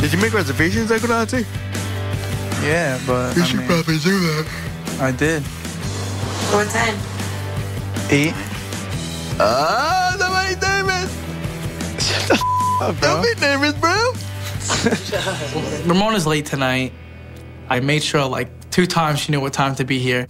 Did you make reservations at Granate? Yeah, but I mean, probably do that. I did. What time? Eight. Ah, somebody's nervous. Shut the f- up, bro. Don't be nervous, bro. Ramona's late tonight. I made sure like two times she knew what time to be here.